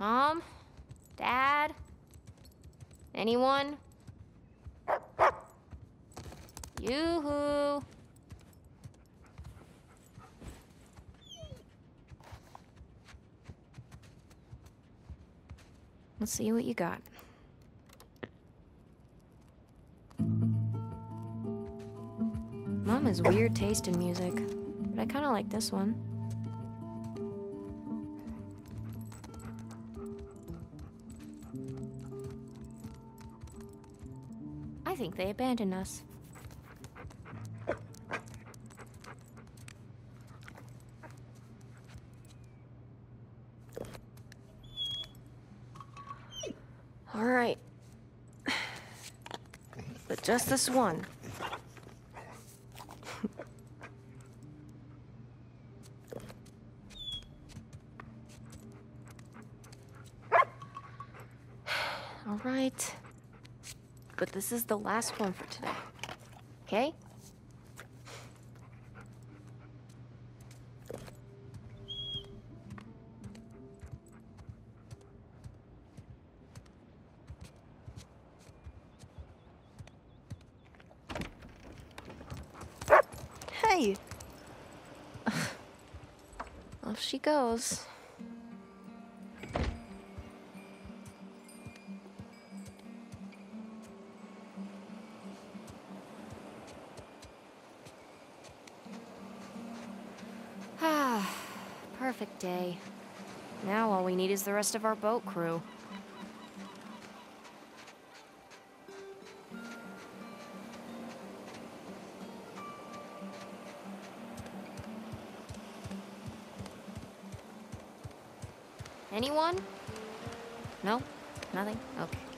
Mom? Dad? Anyone? Yoo-hoo! Let's see what you got. Mom has weird taste in music, but I kind of like this one. Think they abandoned us. All right. But just this one. All right. But this is the last one for today. Okay? Hey! Off she goes. Perfect day. Now all we need is the rest of our boat crew. Anyone? No? Nothing? Okay.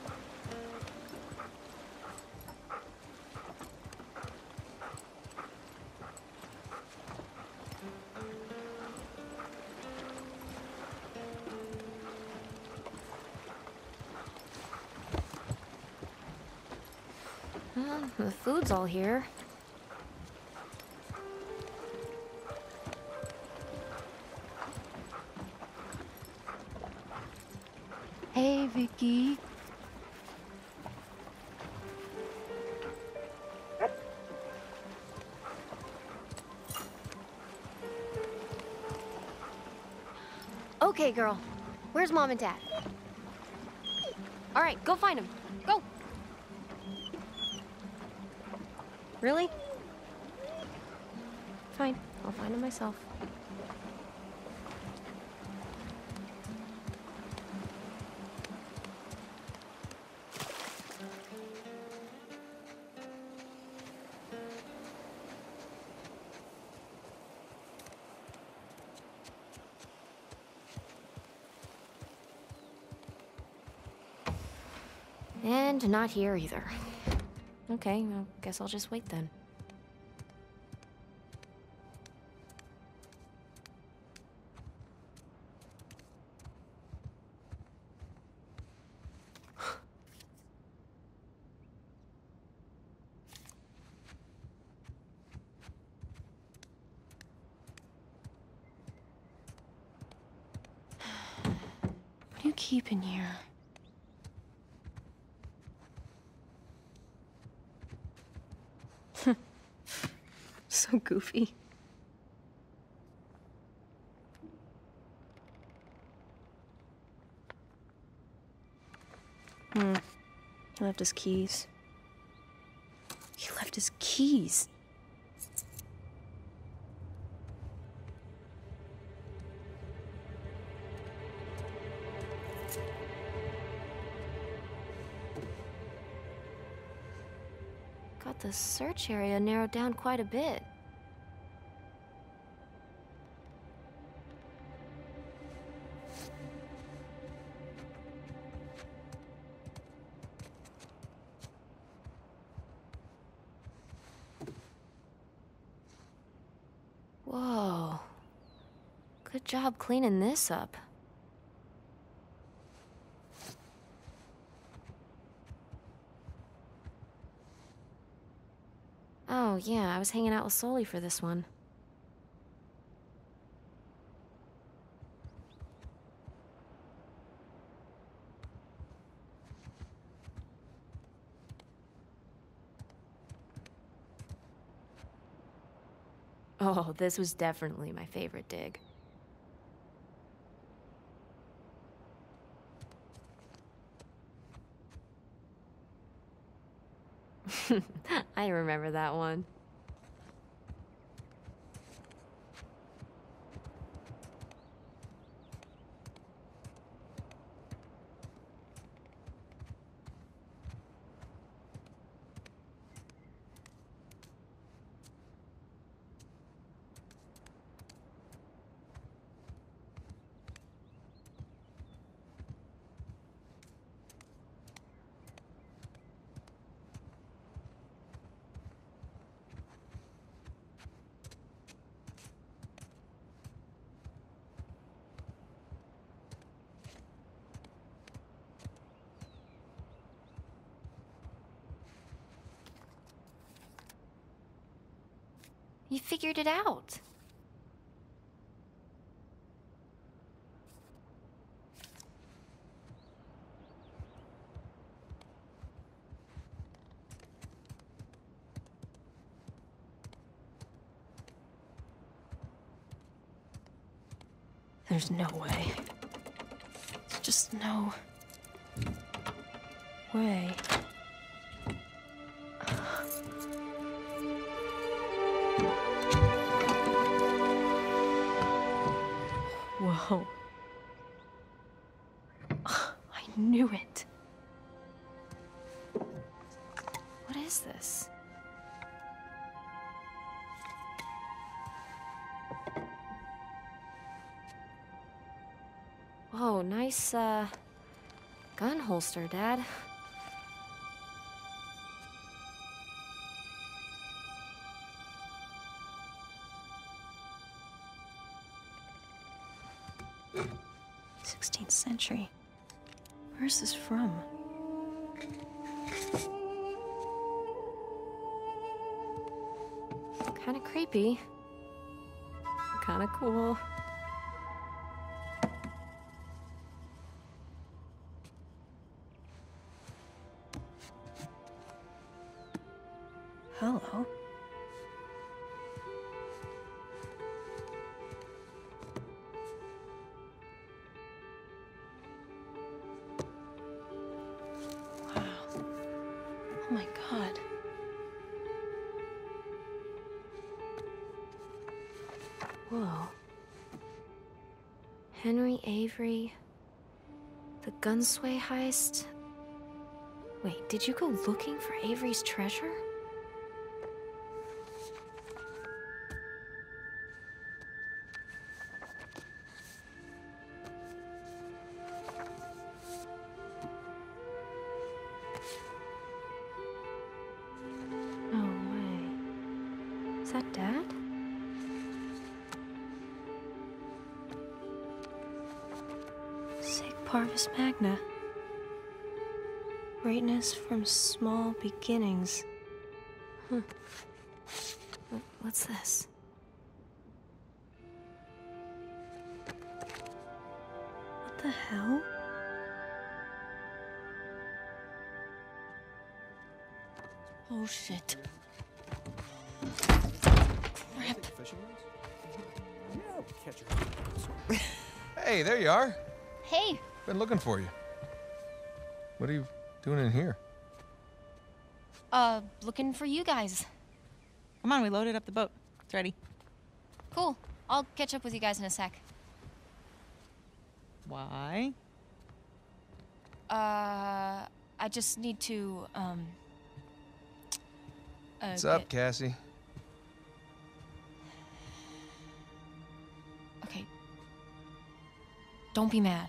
The food's all here. Hey, Vicky. Okay, girl. Where's mom and dad? All right, go find them. Go. Really? Fine. I'll find them myself. And not here either. Okay, well, guess I'll just wait then. What do you keep in here? Goofy. Hmm. He left his keys. He left his keys. Got the search area narrowed down quite a bit. job cleaning this up. Oh, yeah, I was hanging out with Sully for this one. Oh, this was definitely my favorite dig. I remember that one. You figured it out. There's no way. There's just no way. Knew it. What is this? Whoa, nice, uh, gun holster, Dad. Sixteenth century. Where's this from? Kinda creepy. Kinda cool. Hello. Henry Avery. The Gunsway heist. Wait, did you go looking for Avery's treasure? Parvis Magna. Greatness from small beginnings. Wh- What's this? What the hell? Oh shit. Hey, there you are. Hey, Been looking for you. What are you doing in here? uh, looking for you guys. Come on, we loaded up the boat. It's ready. Cool. I'll catch up with you guys in a sec. Why? Uh, I just need to, um. Uh, What's up, get- Cassie? Okay. Don't be mad.